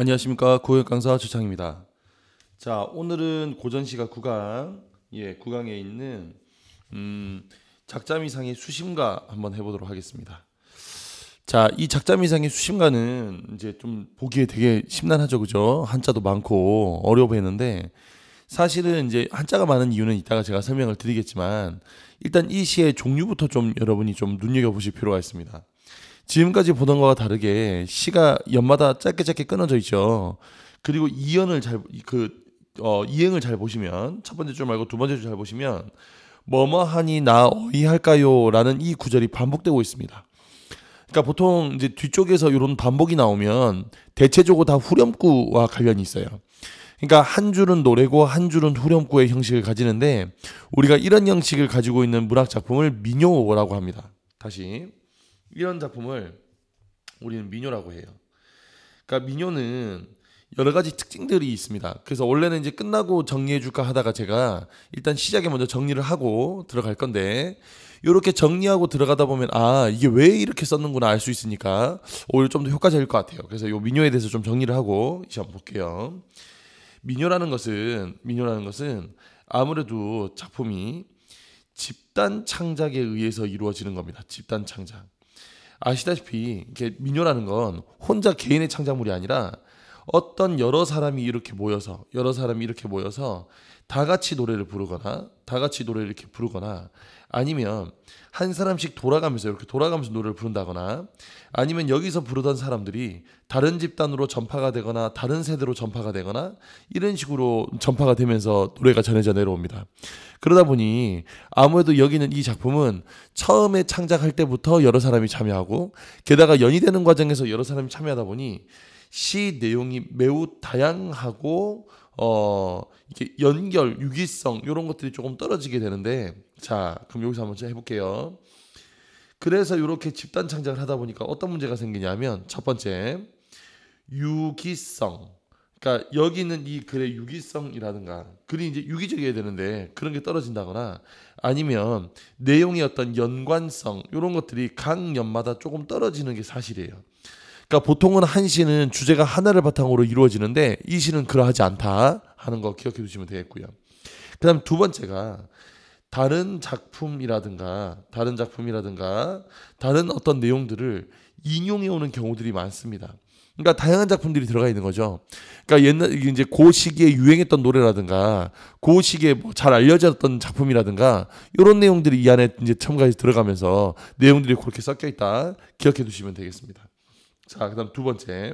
안녕하십니까 고역 강사 최창입니다. 자 오늘은 고전시가 9강 예 9강에 있는 음, 작자미상의 수심가 한번 해보도록 하겠습니다. 자이 작자미상의 수심가는 이제 좀 보기에 되게 심란하죠 그죠 한자도 많고 어려워 보이는데 사실은 이제 한자가 많은 이유는 이따가 제가 설명을 드리겠지만 일단 이 시의 종류부터 좀 여러분이 좀 눈여겨 보실 필요가 있습니다. 지금까지 보던 거와 다르게 시가 연마다 짧게 짧게 끊어져 있죠. 그리고 이연을 잘그 어, 이행을 잘 보시면 첫 번째 줄 말고 두 번째 줄 잘 보시면 뭐뭐하니 나 어이할까요라는 이 구절이 반복되고 있습니다. 그러니까 보통 이제 뒤쪽에서 이런 반복이 나오면 대체적으로 다 후렴구와 관련이 있어요. 그러니까 한 줄은 노래고 한 줄은 후렴구의 형식을 가지는데 우리가 이런 형식을 가지고 있는 문학 작품을 민요라고 합니다. 다시 이런 작품을 우리는 민요라고 해요. 그러니까 민요는 여러 가지 특징들이 있습니다. 그래서 원래는 이제 끝나고 정리해 줄까 하다가 제가 일단 시작에 먼저 정리를 하고 들어갈 건데 이렇게 정리하고 들어가다 보면 아 이게 왜 이렇게 썼는구나 알 수 있으니까 오히려 좀 더 효과적일 것 같아요. 그래서 요 민요에 대해서 좀 정리를 하고 이제 한번 볼게요. 민요라는 것은 민요라는 것은 아무래도 작품이 집단 창작에 의해서 이루어지는 겁니다. 집단 창작. 아시다시피 이게 민요라는 건 혼자 개인의 창작물이 아니라 어떤 여러 사람이 이렇게 모여서 여러 사람이 이렇게 모여서 다 같이 노래를 부르거나 다 같이 노래를 이렇게 부르거나 아니면 한 사람씩 돌아가면서 이렇게 돌아가면서 노래를 부른다거나 아니면 여기서 부르던 사람들이 다른 집단으로 전파가 되거나 다른 세대로 전파가 되거나 이런 식으로 전파가 되면서 노래가 전해져 내려옵니다. 그러다 보니 아무래도 여기는 이 작품은 처음에 창작할 때부터 여러 사람이 참여하고 게다가 연이되는 과정에서 여러 사람이 참여하다 보니 시 내용이 매우 다양하고 어 이게 연결, 유기성 이런 것들이 조금 떨어지게 되는데 자 그럼 여기서 한번 해볼게요. 그래서 이렇게 집단 창작을 하다 보니까 어떤 문제가 생기냐면 첫 번째 유기성. 그러니까 여기는 이 글의 유기성이라든가 글이 이제 유기적이어야 되는데 그런 게 떨어진다거나 아니면 내용의 어떤 연관성 이런 것들이 각 연마다 조금 떨어지는 게 사실이에요. 그러니까 보통은 한 시는 주제가 하나를 바탕으로 이루어지는데 이 시는 그러하지 않다 하는 거 기억해 두시면 되겠고요. 그다음 두 번째가 다른 작품이라든가 다른 작품이라든가 다른 어떤 내용들을 인용해 오는 경우들이 많습니다. 그러니까 다양한 작품들이 들어가 있는 거죠. 그러니까 옛날 이제 고 시기에 유행했던 노래라든가 고 시기에 뭐 잘 알려졌던 작품이라든가 이런 내용들이 이 안에 이제 첨가해서 들어가면서 내용들이 그렇게 섞여 있다 기억해 두시면 되겠습니다. 자, 그다음 두 번째.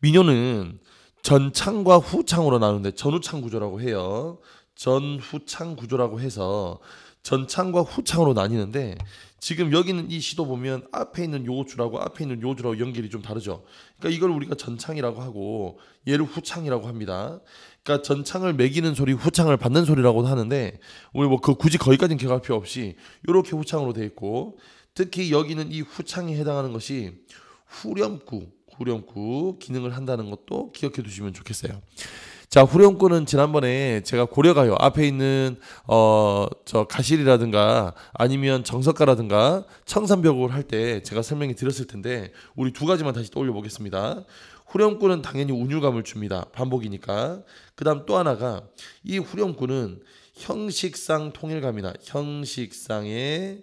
민요는 전창과 후창으로 나누는데 전후창 구조라고 해요. 전후창 구조라고 해서 전창과 후창으로 나뉘는데 지금 여기 는 이 시도 보면 앞에 있는 요 줄하고 앞에 있는 요 줄하고 연결이 좀 다르죠. 그러니까 이걸 우리가 전창이라고 하고 얘를 후창이라고 합니다. 그러니까 전창을 매기는 소리, 후창을 받는 소리라고도 하는데 우리 뭐 그 굳이 거기까지는 기억할 필요 없이 이렇게 후창으로 돼 있고 특히 여기는 이 후창에 해당하는 것이 후렴구, 후렴구 기능을 한다는 것도 기억해 두시면 좋겠어요. 자, 후렴구는 지난번에 제가 고려가요 앞에 있는 어 저 가실이라든가 아니면 정석가라든가 청산벽을 할 때 제가 설명해 드렸을 텐데 우리 두 가지만 다시 떠올려 보겠습니다. 후렴구는 당연히 운율감을 줍니다. 반복이니까. 그 다음 또 하나가 이 후렴구는 형식상 통일감이나 형식상의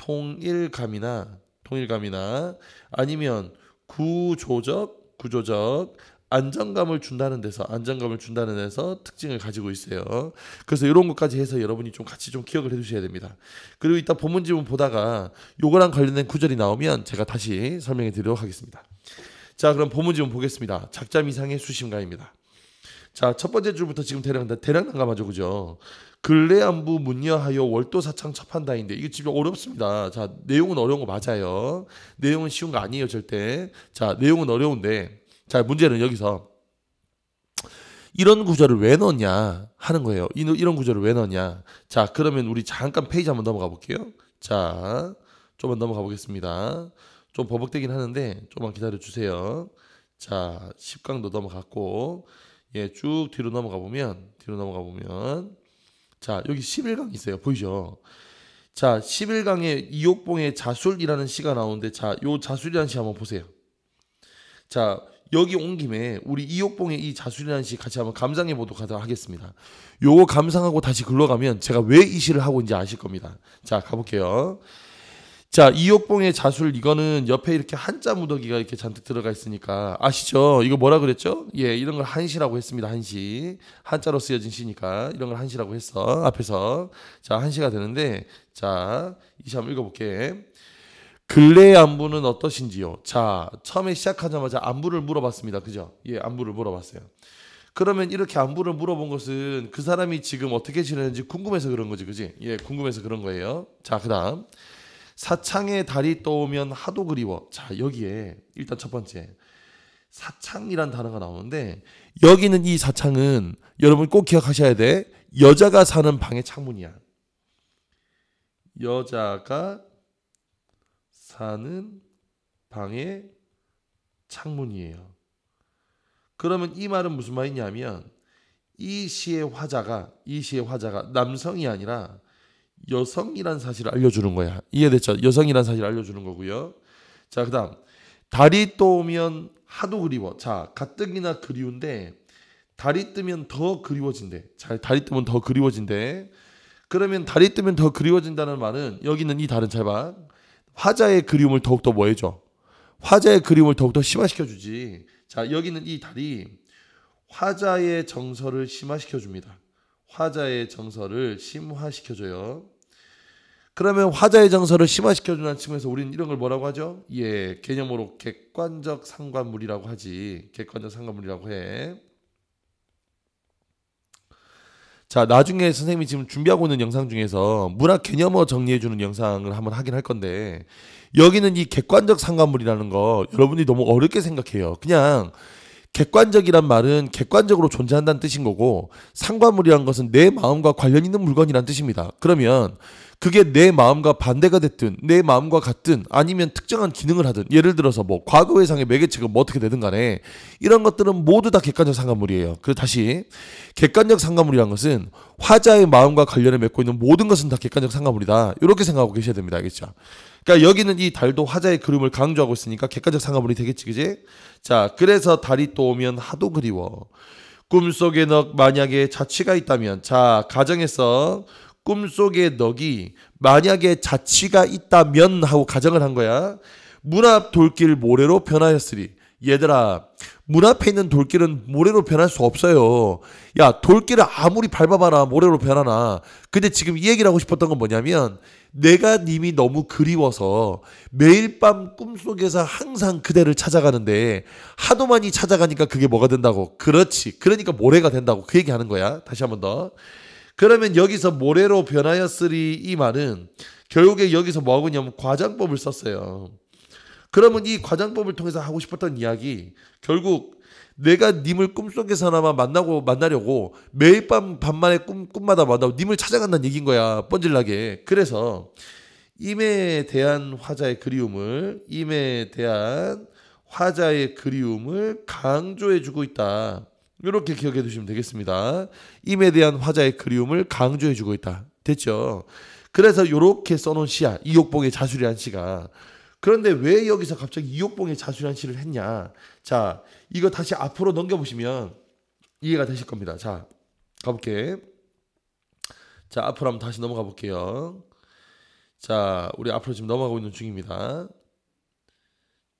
통일감이나 통일감이나 아니면 구조적 구조적 안정감을 준다는 데서 안정감을 준다는 데서 특징을 가지고 있어요. 그래서 이런 것까지 해서 여러분이 좀 같이 좀 기억을 해두셔야 됩니다. 그리고 이따 본문 지문 보다가 요거랑 관련된 구절이 나오면 제가 다시 설명해 드리도록 하겠습니다. 자, 그럼 본문 지문 보겠습니다. 작자 미상의 수심가입니다. 자, 첫 번째 줄부터 지금 대략 대략 난감하죠, 그죠? 근래안부 문여하여 월도사창 첩한다인데 이게 진짜 어렵습니다. 자 내용은 어려운 거 맞아요. 내용은 쉬운 거 아니에요 절대. 자 내용은 어려운데 자 문제는 여기서 이런 구절을 왜 넣냐 하는 거예요. 이런 구절을 왜 넣냐. 자 그러면 우리 잠깐 페이지 한번 넘어가 볼게요. 자 좀만 넘어가 보겠습니다. 좀 버벅대긴 하는데 좀만 기다려 주세요. 자 10강도 넘어갔고 예 쭉 뒤로 넘어가 보면 뒤로 넘어가 보면 자, 여기 11강 있어요. 보이죠? 자, 11강에 이옥봉의 자술이라는 시가 나오는데 자, 요 자술이라는 시 한번 보세요. 자, 여기 온 김에 우리 이옥봉의 이 자술이라는 시 같이 한번 감상해 보도록 하겠습니다. 요거 감상하고 다시 글러가면 제가 왜 이 시를 하고 있는지 아실 겁니다. 자 가볼게요. 자 이옥봉의 자술 이거는 옆에 이렇게 한자 무더기가 이렇게 잔뜩 들어가 있으니까 아시죠? 이거 뭐라 그랬죠? 예 이런 걸 한시라고 했습니다. 한시 한자로 쓰여진 시니까 이런 걸 한시라고 했어 앞에서 자 한시가 되는데 자 이시 한번 읽어 볼게. 근래의 안부는 어떠신지요? 자, 처음에 시작하자마자 안부를 물어봤습니다. 그죠? 예, 안부를 물어봤어요. 그러면 이렇게 안부를 물어본 것은 그 사람이 지금 어떻게 지내는지 궁금해서 그런 거지, 그지? 예, 궁금해서 그런 거예요. 자, 그 다음. 사창에 달이 떠오면 하도 그리워. 자, 여기에 일단 첫 번째. 사창이란 단어가 나오는데 여기는 이 사창은 여러분 꼭 기억하셔야 돼. 여자가 사는 방의 창문이야. 여자가 사는 방의 창문이에요. 그러면 이 말은 무슨 말이냐면 이 시의 화자가 이 시의 화자가 남성이 아니라 여성이란 사실을 알려주는 거야. 이해됐죠? 여성이란 사실을 알려주는 거고요. 자, 그 다음 달이 떠오면 하도 그리워. 자, 가뜩이나 그리운데 달이 뜨면 더 그리워진대. 잘 달이 뜨면 더 그리워진대. 그러면 달이 뜨면 더 그리워진다는 말은 여기는 이 달은 잘 봐. 화자의 그리움을 더욱더 뭐 해줘? 화자의 그리움을 더욱더 심화시켜 주지. 자, 여기는 이 달이 화자의 정서를 심화시켜 줍니다. 화자의 정서를 심화시켜 줘요. 그러면 화자의 정서를 심화시켜 주는 측면에서 우리는 이런 걸 뭐라고 하죠? 예, 개념으로 객관적 상관물이라고 하지. 객관적 상관물이라고 해. 자, 나중에 선생님이 지금 준비하고 있는 영상 중에서 문학 개념어 정리해 주는 영상을 한번 하긴 할 건데 여기는 이 객관적 상관물이라는 거 여러분이 너무 어렵게 생각해요. 그냥 객관적이란 말은 객관적으로 존재한다는 뜻인 거고 상관물이란 것은 내 마음과 관련 있는 물건이란 뜻입니다. 그러면 그게 내 마음과 반대가 됐든 내 마음과 같든 아니면 특정한 기능을 하든 예를 들어서 뭐 과거 회상의 매개체가 뭐 어떻게 되든 간에 이런 것들은 모두 다 객관적 상관물이에요. 그 다시 객관적 상관물이란 것은 화자의 마음과 관련을 맺고 있는 모든 것은 다 객관적 상관물이다. 이렇게 생각하고 계셔야 됩니다. 알겠죠? 그러니까 여기는 이 달도 화자의 그림을 강조하고 있으니까 객관적 상관물이 되겠지, 그지? 자, 그래서 달이 또 오면 하도 그리워. 꿈속에 너 만약에 자취가 있다면, 자, 가정에서 꿈속의 넋이 만약에 자취가 있다면 하고 가정을 한 거야. 문 앞 돌길 모래로 변하였으리. 얘들아, 문 앞에 있는 돌길은 모래로 변할 수 없어요. 야, 돌길을 아무리 밟아봐라 모래로 변하나. 근데 지금 이 얘기를 하고 싶었던 건 뭐냐면 내가 님이 너무 그리워서 매일 밤 꿈속에서 항상 그대를 찾아가는데 하도 많이 찾아가니까 그게 뭐가 된다고. 그렇지. 그러니까 모래가 된다고 그 얘기 하는 거야. 다시 한번 더. 그러면 여기서 모래로 변하였으리 이 말은 결국에 여기서 뭐 하고 있냐면 과장법을 썼어요. 그러면 이 과장법을 통해서 하고 싶었던 이야기 결국 내가 님을 꿈속에서나마 만나고 만나려고 매일 밤 밤만에 꿈 꿈마다 만나고 님을 찾아간다는 얘기인 거야 뻔질나게 그래서 임에 대한 화자의 그리움을 임에 대한 화자의 그리움을 강조해 주고 있다 이렇게 기억해 두시면 되겠습니다. 임에 대한 화자의 그리움을 강조해 주고 있다. 됐죠? 그래서 이렇게 써놓은 시야 이옥봉의 자술이란 시가 그런데 왜 여기서 갑자기 이옥봉의 자술이란 시를 했냐? 자, 이거 다시 앞으로 넘겨보시면 이해가 되실 겁니다. 자, 가볼게. 자, 앞으로 한번 다시 넘어가 볼게요. 자, 우리 앞으로 지금 넘어가고 있는 중입니다.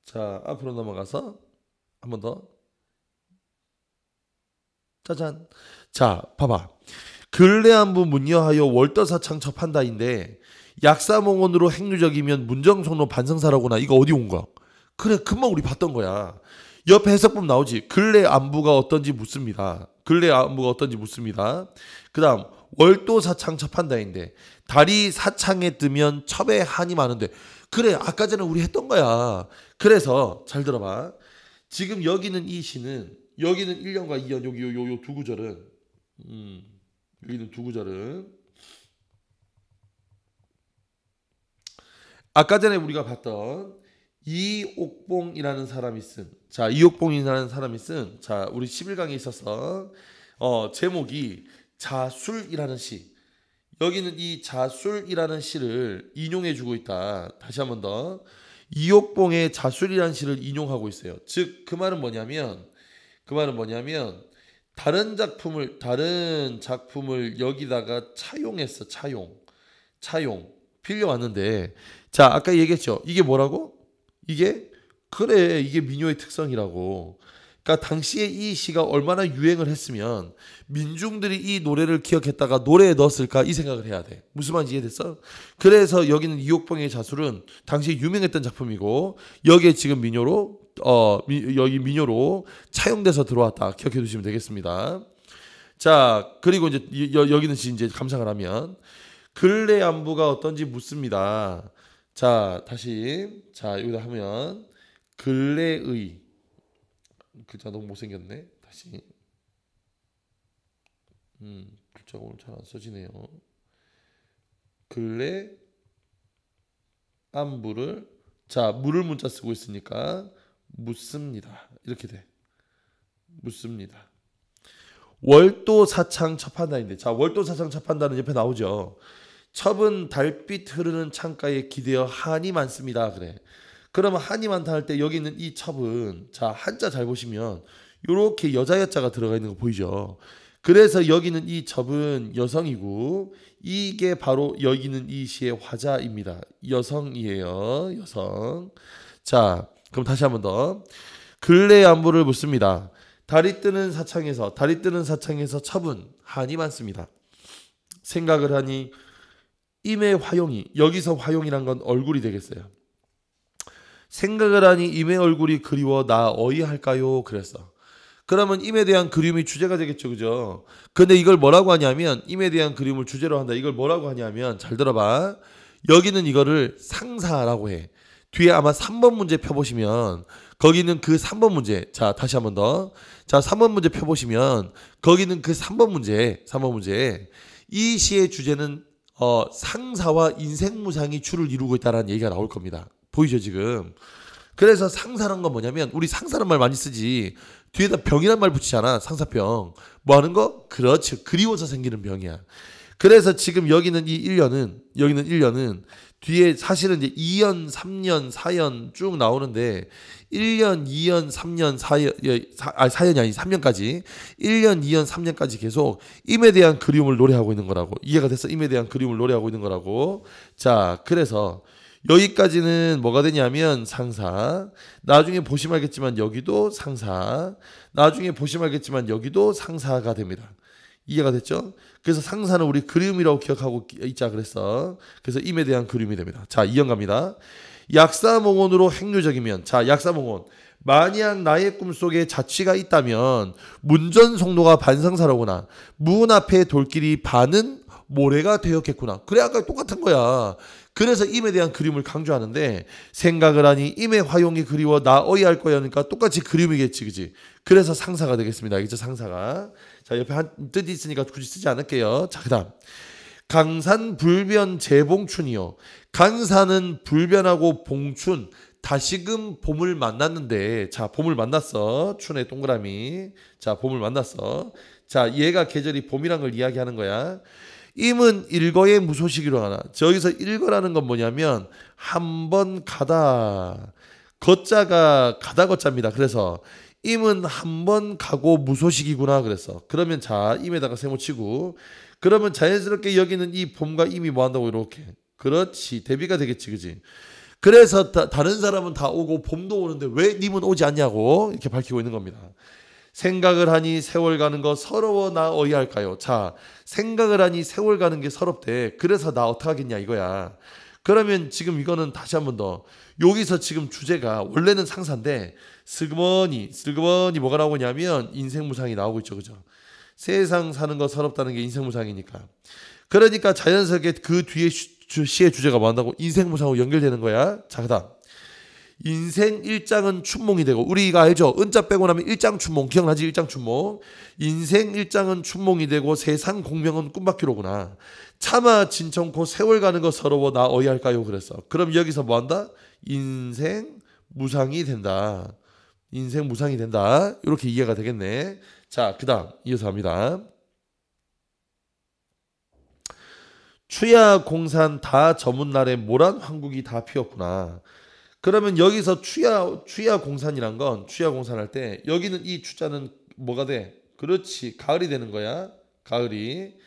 자, 앞으로 넘어가서 한 번 더. 짜잔. 자, 봐봐. 근래안부 문여하여 월떠사 창 첩한다인데 약사몽원으로 행류적이면 문정성로 반성사라구나. 이거 어디 온 거야? 그래, 금방 우리 봤던 거야. 옆에 해석법 나오지. 근래 안부가 어떤지 묻습니다. 근래 안부가 어떤지 묻습니다. 그 다음, 월도 사창 첩한다인데, 달이 사창에 뜨면 첩에 한이 많은데, 그래, 아까 전에 우리 했던 거야. 그래서, 잘 들어봐. 지금 여기는 이 시는, 여기는 1년과 2년, 여기 요, 요, 요두 구절은, 음, 여기는 두 구절은, 아까 전에 우리가 봤던 이옥봉이라는 사람이 쓴, 자, 이옥봉이라는 사람이 쓴, 자, 우리 11강에 있어서, 어, 제목이 자술이라는 시. 여기는 이 자술이라는 시를 인용해 주고 있다. 다시 한 번 더. 이옥봉의 자술이라는 시를 인용하고 있어요. 즉 그 말은 뭐냐면 그 말은 뭐냐면 다른 작품을 다른 작품을 여기다가 차용했어. 차용. 차용. 빌려왔는데 자, 아까 얘기했죠. 이게 뭐라고? 이게 그래. 이게 민요의 특성이라고. 그러니까 당시에 이 시가 얼마나 유행을 했으면 민중들이 이 노래를 기억했다가 노래에 넣었을까 이 생각을 해야 돼. 무슨 말인지 이해됐어? 그래서 여기는 이옥봉의 자술은 당시에 유명했던 작품이고 여기에 지금 민요로 어 미, 여기 민요로 차용돼서 들어왔다. 기억해 두시면 되겠습니다. 자 그리고 이제 여, 여기는 이제 감상을 하면 근래 안부가 어떤지 묻습니다. 자 다시 자 여기다 하면 근래의 글자 너무 못생겼네. 다시. 음, 글자가 오늘 잘 안 써지네요. 근래 안부를 자 물을 문자 쓰고 있으니까 묻습니다. 이렇게 돼. 묻습니다. 월도 사창 첩한다인데 자 월도 사창 첩한다는 옆에 나오죠. 첩은 달빛 흐르는 창가에 기대어 한이 많습니다. 그래. 그러면 한이 많다 할 때 여기 있는 이 첩은 자 한자 잘 보시면 이렇게 여자 여자가 들어가 있는 거 보이죠. 그래서 여기는 이 첩은 여성이고 이게 바로 여기는 이 시의 화자입니다. 여성이에요. 여성. 자, 그럼 다시 한번 더. 근래 안부를 묻습니다. 달이 뜨는 사창에서 달이 뜨는 사창에서 첩은 한이 많습니다. 생각을 하니 임의 화용이 여기서 화용이란 건 얼굴이 되겠어요. 생각을 하니 임의 얼굴이 그리워 나 어이할까요? 그랬어. 그러면 임에 대한 그림이 주제가 되겠죠, 그죠? 근데 이걸 뭐라고 하냐면 임에 대한 그림을 주제로 한다. 이걸 뭐라고 하냐면 잘 들어봐. 여기는 이거를 상사라고 해. 뒤에 아마 3번 문제 펴보시면 거기는 그 3번 문제. 자, 다시 한 번 더. 자, 3번 문제 펴보시면 거기는 그 3번 문제. 3번 문제. 이 시의 주제는 어, 상사와 인생무상이 줄을 이루고 있다는 얘기가 나올 겁니다. 보이죠 지금? 그래서 상사란 건 뭐냐면 우리 상사란 말 많이 쓰지 뒤에다 병이란 말 붙이잖아 상사병 뭐 하는 거? 그렇죠 그리워서 생기는 병이야 그래서 지금 여기는 이 1년은 여기는 1년은 뒤에 사실은 이제 2년, 3년, 4년 쭉 나오는데 1년, 2년, 3년, 4년, 아 4년이 아니 3년까지 1년, 2년, 3년까지 계속 임에 대한 그리움을 노래하고 있는 거라고 이해가 됐어? 임에 대한 그리움을 노래하고 있는 거라고 자 그래서 여기까지는 뭐가 되냐면 상사. 나중에 보시면 알겠지만 여기도 상사. 나중에 보시면 알겠지만 여기도 상사가 됩니다. 이해가 됐죠? 그래서 상사는 우리 그림이라고 기억하고 있자 그랬어. 그래서 임에 대한 그림이 됩니다. 자, 이형 갑니다. 약사몽원으로 행류적이면 자, 약사몽원. 만약 나의 꿈속에 자취가 있다면 문전성노가 반상사라구나. 문 앞에 돌길이 반은 모래가 되었겠구나. 그래 아까 똑같은 거야. 그래서 임에 대한 그림을 강조하는데 생각을 하니 임의 화용이 그리워 나 어이할 거야 하니까 똑같이 그림이겠지 그지? 그래서 상사가 되겠습니다. 알겠죠 상사가. 자 옆에 한 뜻이 있으니까 굳이 쓰지 않을게요. 자 그다음. 강산 불변 재봉춘이요. 강산은 불변하고 봉춘 다시금 봄을 만났는데 자 봄을 만났어. 춘의 동그라미. 자 봄을 만났어. 자 얘가 계절이 봄이란 걸 이야기하는 거야 임은 일거의 무소식이로 하나. 저기서 일거라는 건 뭐냐면 한 번 가다. 거자가 가다 거자입니다. 그래서 임은 한 번 가고 무소식이구나 그랬어. 그러면 자 임에다가 세모 치고 그러면 자연스럽게 여기는 이 봄과 임이 뭐 한다고 이렇게. 그렇지 대비가 되겠지 그지. 그래서 다, 른 사람은 다 오고 봄도 오는데 왜 님은 오지 않냐고 이렇게 밝히고 있는 겁니다. 생각을 하니 세월 가는 거 서러워 나 어이할까요? 자, 생각을 하니 세월 가는 게 서럽대. 그래서 나 어떡하겠냐 이거야. 그러면 지금 이거는 다시 한 번 더. 여기서 지금 주제가 원래는 상사인데 슬그머니 슬그머니 뭐가 나오냐면 인생무상이 나오고 있죠. 그죠? 세상 사는 거 서럽다는 게 인생무상이니까. 그러니까 자연스럽게 그 뒤에 시의 주제가 뭐 한다고 인생무상으로 연결되는 거야. 자, 그다음. 인생 일장은 춘몽이 되고 우리가 알죠. 은자 빼고 나면 일장 춘몽 기억나지? 일장 춘몽. 인생 일장은 춘몽이 되고 세상 공명은 꿈밖이로구나. 차마 진청코 세월 가는 거 서러워 나 어이할까요? 그랬어. 그럼 여기서 뭐 한다? 인생 무상이 된다. 인생 무상이 된다. 이렇게 이해가 되겠네. 자, 그다음 이어서 합니다. 추야 공산 다 저문 날에 모란 황국이 다 피었구나. 그러면 여기서 추야 추야 공산이란 건 추야 공산할 때 여기는 이 추자는 뭐가 돼? 그렇지 가을이 되는 거야. 가을이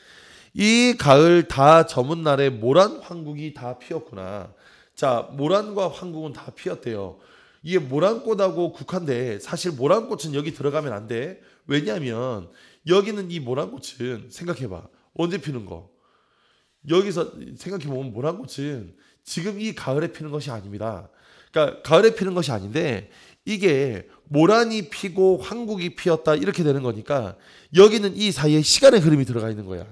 이 가을 다 저문 날에 모란 황국이 다 피었구나. 자 모란과 황국은 다 피었대요. 이게 모란꽃하고 국한데 사실 모란꽃은 여기 들어가면 안 돼. 왜냐하면 여기는 이 모란꽃은 생각해봐 언제 피는 거. 여기서 생각해보면 모란꽃은 지금 이 가을에 피는 것이 아닙니다. 그러니까 가을에 피는 것이 아닌데 이게 모란이 피고 황국이 피었다 이렇게 되는 거니까 여기는 이 사이에 시간의 흐름이 들어가 있는 거야.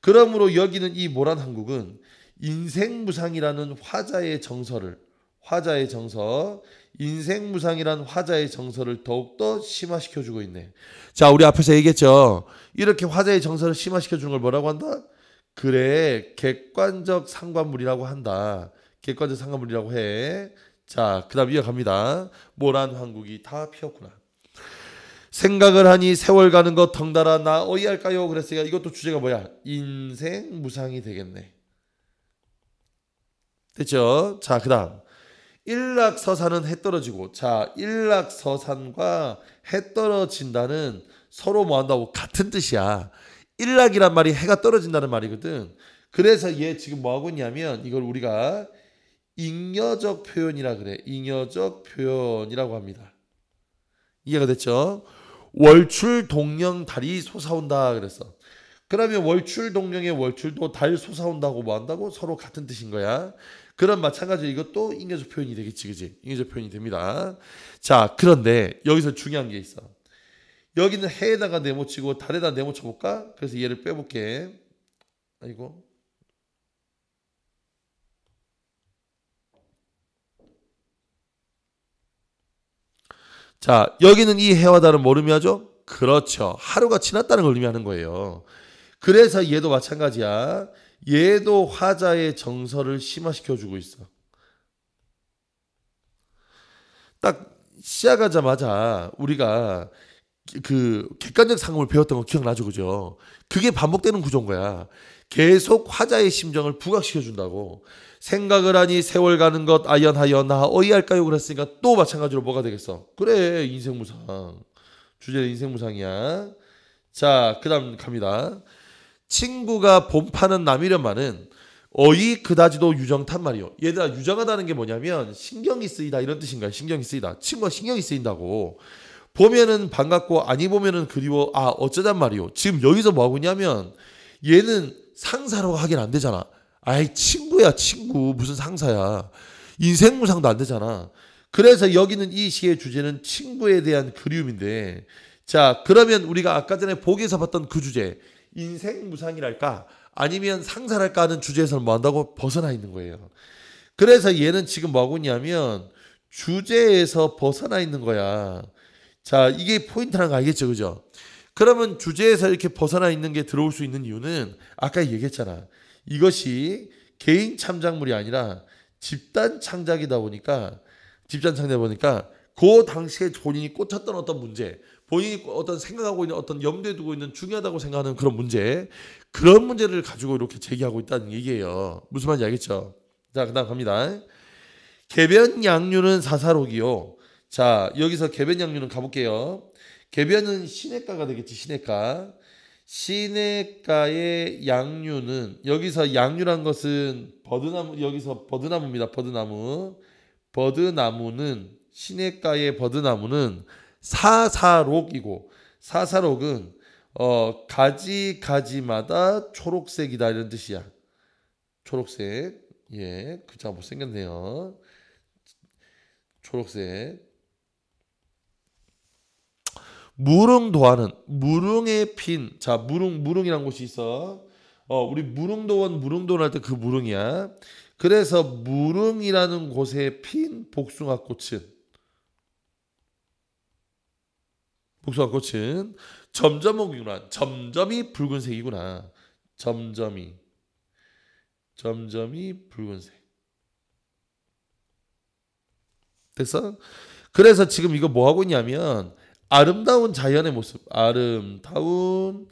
그러므로 여기는 이 모란 황국은 인생무상이라는 화자의 정서를 화자의 정서 인생무상이란 화자의 정서를 더욱더 심화시켜 주고 있네. 자, 우리 앞에서 얘기했죠. 이렇게 화자의 정서를 심화시켜 주는 걸 뭐라고 한다? 그래, 객관적 상관물이라고 한다. 객관적 상관물이라고 해. 자, 그 다음 이어갑니다. 모란 황국이 다 피었구나. 생각을 하니 세월 가는 것 덩달아 나 어이할까요? 그랬으니까 이것도 주제가 뭐야? 인생 무상이 되겠네. 됐죠? 자, 그 다음. 일락서산은 해 떨어지고 자 일락서산과 해 떨어진다는 서로 뭐 한다고 같은 뜻이야. 일락이란 말이 해가 떨어진다는 말이거든. 그래서 얘 지금 뭐 하고 있냐면 이걸 우리가 잉여적 표현이라 그래. 잉여적 표현이라고 합니다. 이해가 됐죠? 월출 동령 달이 솟아온다 그랬어. 그러면 월출 동령의 월출도 달 솟아온다고 뭐 한다고 서로 같은 뜻인 거야. 그런 마찬가지로 이것도 잉여적 표현이 되겠지, 그지? 잉여적 표현이 됩니다. 자, 그런데 여기서 중요한 게 있어. 여기는 해에다가 네모 치고 달에다 네모 쳐 볼까? 그래서 얘를 빼볼게. 아이고. 자, 여기는 이 해와 달은 뭐 의미하죠? 그렇죠. 하루가 지났다는 걸 의미하는 거예요. 그래서 얘도 마찬가지야. 얘도 화자의 정서를 심화시켜 주고 있어. 딱 시작하자마자 우리가 그 객관적 상황을 배웠던 거 기억나죠, 그죠? 그게 반복되는 구조인 거야. 계속 화자의 심정을 부각시켜 준다고. 생각을 하니 세월 가는 것 아연하여 나 어이할까요? 그랬으니까 또 마찬가지로 뭐가 되겠어? 그래, 인생 무상. 주제는 인생 무상이야. 자, 그 다음 갑니다. 친구가 봄파는 남이련만은 어이 그다지도 유정탄 말이요. 얘들아 유정하다는 게 뭐냐면 신경이 쓰이다 이런 뜻인가요? 신경이 쓰이다. 친구가 신경이 쓰인다고. 보면은 반갑고 아니 보면은 그리워. 아 어쩌단 말이요. 지금 여기서 뭐 하고 있냐면 얘는 상사라고 하긴 안 되잖아. 아이 친구야 친구 무슨 상사야. 인생무상도 안 되잖아. 그래서 여기는 이 시의 주제는 친구에 대한 그리움인데 자 그러면 우리가 아까 전에 보기에서 봤던 그 주제 인생 무상이랄까 아니면 상사랄까 하는 주제에서 뭐 한다고 벗어나 있는 거예요. 그래서 얘는 지금 뭐 하고 있냐면 주제에서 벗어나 있는 거야. 자, 이게 포인트라는 거 알겠죠? 그죠? 그러면 주제에서 이렇게 벗어나 있는 게 들어올 수 있는 이유는 아까 얘기했잖아. 이것이 개인 참작물이 아니라 집단 창작이다 보니까 집단 창작 보니까 그 당시에 본인이 꽂혔던 어떤 문제, 본인이 어떤 생각하고 있는 어떤 염두에 두고 있는 중요하다고 생각하는 그런 문제 그런 문제를 가지고 이렇게 제기하고 있다는 얘기예요. 무슨 말인지 알겠죠? 자, 그다음 갑니다. 개변 양류는 사사록이요. 자, 여기서 개변 양류는 가볼게요. 개변은 시냇가가 되겠지, 시냇가. 시냇가의 양류는 여기서 양류란 것은 버드나무 여기서 버드나무입니다. 버드나무. 버드나무는 시냇가의 버드나무는 사사록이고 사사록은 어 가지 가지마다 초록색이다 이런 뜻이야. 초록색. 예, 글자가 못생겼네요. 초록색. 무릉도화는 무릉에 핀. 자, 무릉 무릉이란 곳이 있어. 어, 우리 무릉도원 무릉도원 할 때 그 무릉이야. 그래서 무릉이라는 곳에 핀 복숭아 꽃은 복숭아 꽃은 점점옥이구나. 점점이 붉은색이구나. 점점이. 점점이 붉은색. 됐어? 그래서 지금 이거 뭐 하고 있냐면 아름다운 자연의 모습, 아름다운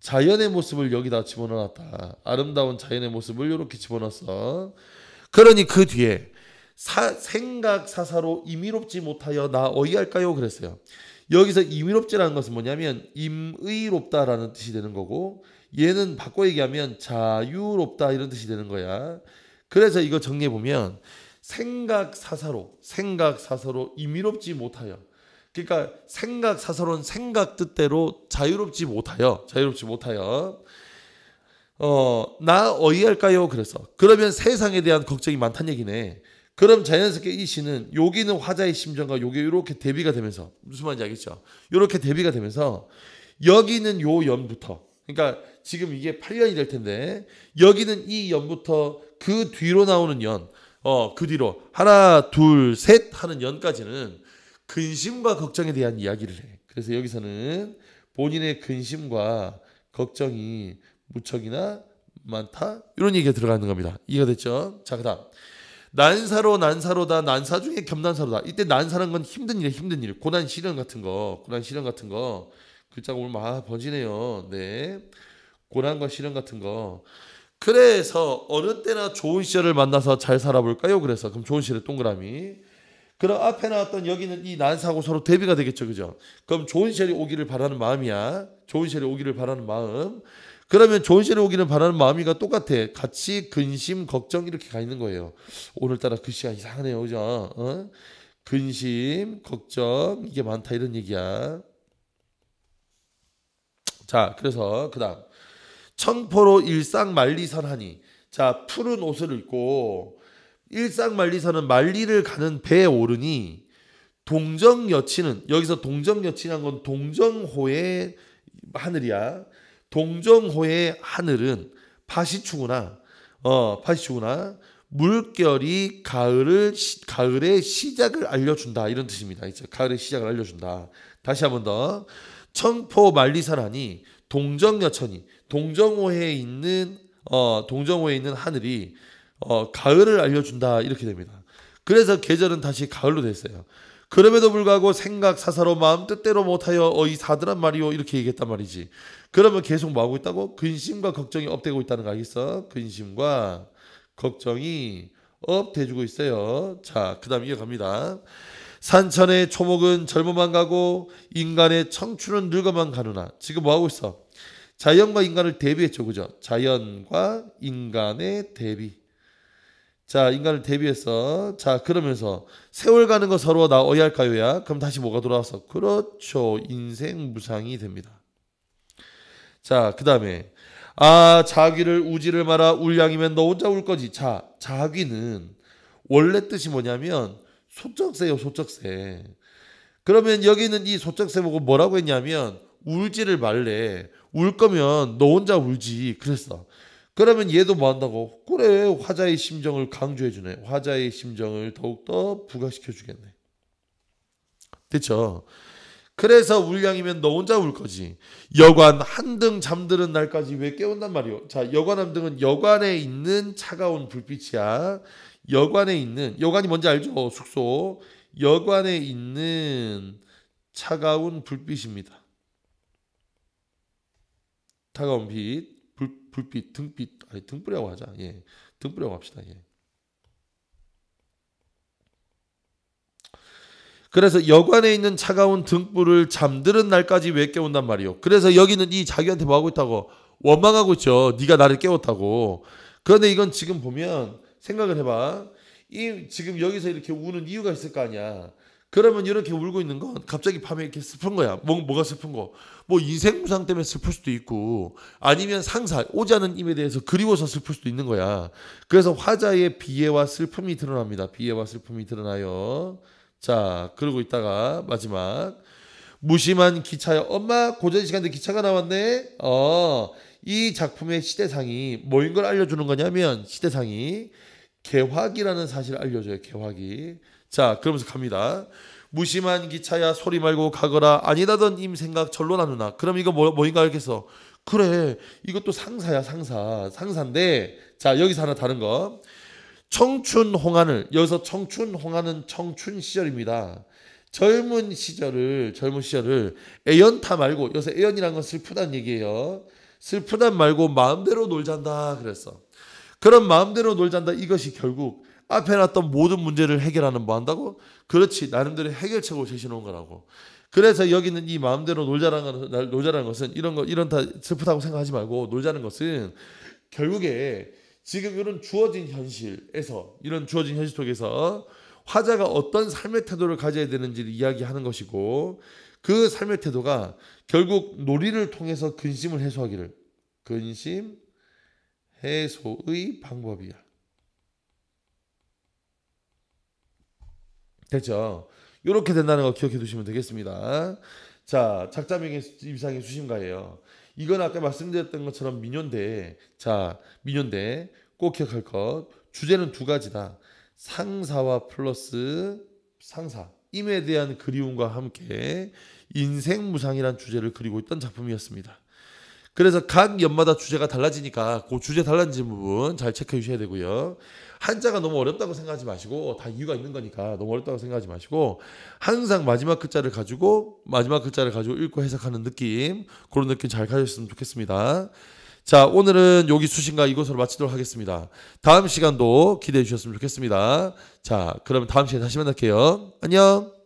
자연의 모습을 여기다 집어넣었다. 아름다운 자연의 모습을 이렇게 집어넣었어. 그러니 그 뒤에 사, 생각 사사로 임의롭지 못하여 나 어이할까요? 그랬어요. 여기서 임의롭지라는 것은 뭐냐면 임의롭다라는 뜻이 되는 거고 얘는 바꿔 얘기하면 자유롭다 이런 뜻이 되는 거야. 그래서 이거 정리해 보면 생각 사사로 생각 사사로 임의롭지 못하여 그러니까 생각 사사로는 생각 뜻대로 자유롭지 못하여 자유롭지 못하여 어 나 어이할까요? 그래서 그러면 세상에 대한 걱정이 많다는 얘기네. 그럼 자연스럽게 이 시는 여기는 화자의 심정과 요게 이렇게 대비가 되면서 무슨 말인지 알겠죠? 이렇게 대비가 되면서 여기는 요 연부터 그러니까 지금 이게 8년이 될 텐데 여기는 이 연부터 그 뒤로 나오는 연, 어 그 뒤로 하나 둘 셋 하는 연까지는 근심과 걱정에 대한 이야기를 해. 그래서 여기서는 본인의 근심과 걱정이 무척이나 많다 이런 얘기가 들어가는 겁니다. 이해가 됐죠? 자 그다음 난사로 난사로다 난사 중에 겸난사로다. 이때 난사란 건 힘든 일 힘든 일 고난 시련 같은 거 고난 시련 같은 거 글자가 오늘 막 번지네요. 네 고난과 시련 같은 거 그래서 어느 때나 좋은 시절을 만나서 잘 살아볼까요? 그래서 그럼 좋은 시절의 동그라미 그럼 앞에 나왔던 여기는 이 난사하고 서로 대비가 되겠죠, 그죠? 그럼 좋은 시절이 오기를 바라는 마음이야. 좋은 시절이 오기를 바라는 마음. 그러면 좋은 시절이 오기를 바라는 마음이가 똑같아. 같이 근심, 걱정 이렇게 가 있는 거예요. 오늘따라 글씨가 이상하네요, 그죠? 어? 근심, 걱정 이게 많다 이런 얘기야. 자, 그래서 그다음 청포로 일상 만리선하니 자 푸른 옷을 입고 일상만리서는 만리를 가는 배에 오르니 동정 여친은 여기서 동정 여친한 건 동정호의 하늘이야. 동정호의 하늘은 파시추구나. 어, 파시추구나. 물결이 가을을 가을의 시작을 알려준다 이런 뜻입니다. 이제 가을의 시작을 알려준다. 다시 한번 더. 청포 만리사라니 동정여천이 동정호에 있는 어 동정호에 있는 하늘이 어, 가을을 알려준다 이렇게 됩니다. 그래서 계절은 다시 가을로 됐어요. 그럼에도 불구하고 생각 사사로 마음 뜻대로 못하여 어이 사드란 말이요 이렇게 얘기했단 말이지. 그러면 계속 뭐하고 있다고? 근심과 걱정이 업되고 있다는 거 알겠어? 근심과 걱정이 업돼주고 있어요. 자, 그 다음 이어갑니다. 산천의 초목은 젊어만 가고 인간의 청춘은 늙어만 가누나 지금 뭐하고 있어? 자연과 인간을 대비했죠. 그죠? 자연과 인간의 대비. 자, 인간을 대비해서 자, 그러면서 세월 가는 거 서로 나 어이할까요야? 그럼 다시 뭐가 돌아와서 그렇죠. 인생 무상이 됩니다. 자, 그 다음에 아, 자귀를 우지를 말아 울양이면 너 혼자 울 거지. 자, 자귀는 원래 뜻이 뭐냐면 소쩍새요, 소쩍새. 그러면 여기는 이 소쩍새 보고 뭐라고 했냐면 울지를 말래. 울 거면 너 혼자 울지. 그랬어. 그러면 얘도 뭐 한다고? 그래 화자의 심정을 강조해 주네. 화자의 심정을 더욱더 부각시켜 주겠네. 됐죠? 그래서 울량이면 너 혼자 울 거지. 여관 한등 잠드는 날까지 왜 깨운단 말이오? 자, 여관 한등은 여관에 있는 차가운 불빛이야. 여관에 있는 여관이 뭔지 알죠? 숙소. 여관에 있는 차가운 불빛입니다. 차가운 빛. 불빛, 등빛, 아니 등불이라고 하자. 예, 등불이라고 합시다. 예. 그래서 여관에 있는 차가운 등불을 잠드는 날까지 왜 깨운단 말이요. 그래서 여기는 이 자기한테 뭐 하고 있다고 원망하고 있죠. 네가 나를 깨웠다고. 그런데 이건 지금 보면 생각을 해봐. 이 지금 여기서 이렇게 우는 이유가 있을 거 아니야. 그러면 이렇게 울고 있는 건 갑자기 밤에 이렇게 슬픈 거야. 뭐, 뭐가 슬픈 거? 뭐 인생 무상 때문에 슬플 수도 있고 아니면 상사, 오지 않은 임에 대해서 그리워서 슬플 수도 있는 거야. 그래서 화자의 비애와 슬픔이 드러납니다. 비애와 슬픔이 드러나요. 자, 그러고 있다가 마지막 무심한 기차요. 엄마 고전 시간대 기차가 나왔네. 어, 이 작품의 시대상이 뭐인 걸 알려주는 거냐면 시대상이 개화기라는 사실을 알려줘요. 개화기. 자, 그러면서 갑니다. 무심한 기차야 소리 말고 가거라 아니다던 임 생각 절로 나누나. 그럼 이거 뭐, 뭐인가 알겠어. 그래 이것도 상사야 상사 상사인데 자 여기서 하나 다른 거 청춘 홍안을 여기서 청춘 홍안은 청춘 시절입니다. 젊은 시절을 젊은 시절을 애연타 말고 여기서 애연이란 건 슬프단 얘기예요. 슬프단 말고 마음대로 놀잔다 그랬어. 그런 마음대로 놀잔다 이것이 결국 앞에 놨던 모든 문제를 해결하는 뭐 한다고? 그렇지 나름대로 해결책을 제시놓은 거라고. 그래서 여기는 이 마음대로 놀자라는 것, 놀자라는 것은 이런 거 이런 다 슬프다고 생각하지 말고 놀자는 것은 결국에 지금 이런 주어진 현실에서 이런 주어진 현실 속에서 화자가 어떤 삶의 태도를 가져야 되는지를 이야기하는 것이고 그 삶의 태도가 결국 놀이를 통해서 근심을 해소하기를 근심 해소의 방법이야. 됐죠? 이렇게 된다는 거 기억해 두시면 되겠습니다. 자, 작자명의 임상의 수심가예요. 이건 아까 말씀드렸던 것처럼 민요인데, 자, 민요인데 꼭 기억할 것. 주제는 두 가지다. 상사와 플러스 상사. 임에 대한 그리움과 함께 인생 무상이란 주제를 그리고 있던 작품이었습니다. 그래서 각 연마다 주제가 달라지니까 그 주제 달라진 부분 잘 체크해 주셔야 되고요. 한자가 너무 어렵다고 생각하지 마시고 다 이유가 있는 거니까 너무 어렵다고 생각하지 마시고 항상 마지막 글자를 가지고 마지막 글자를 가지고 읽고 해석하는 느낌 그런 느낌 잘 가졌으면 좋겠습니다. 자 오늘은 여기 수신가 이것으로 마치도록 하겠습니다. 다음 시간도 기대해 주셨으면 좋겠습니다. 자 그러면 다음 시간에 다시 만날게요. 안녕.